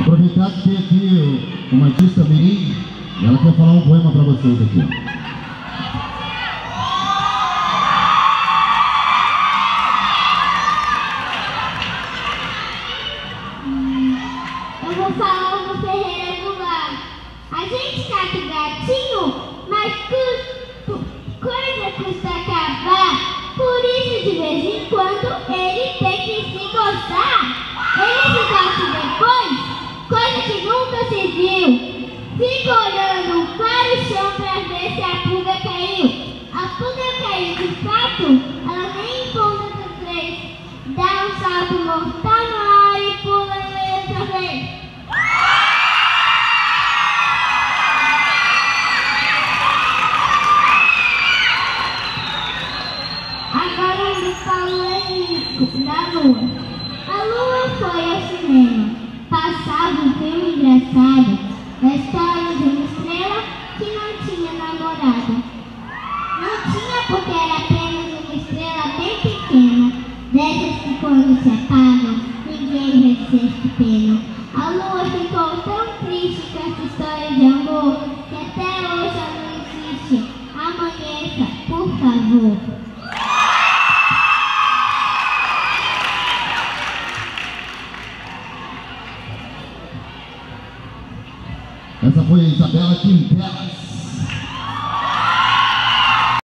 Aproveitar que tem aqui uma artista mirim e ela quer falar um poema para vocês aqui. A gente cata gatinho, mas cu- coisa custa viu. Fica olhando para o chão para ver se a pulga caiu. A pulga caiu de fato, ela nem ponta do três. Dá um salto mortal no ar e pula outra vez. Agora me falando da lua. A lua foi ao cinema. Que não tinha namorada. Não tinha porque era apenas uma estrela bem pequena. Dessas que quando se apagam, ninguém resiste pena. A lua ficou tão triste com essa história de amor que até hoje ela não existe. Amanheça, por favor. Essa foi a Isabela Quintela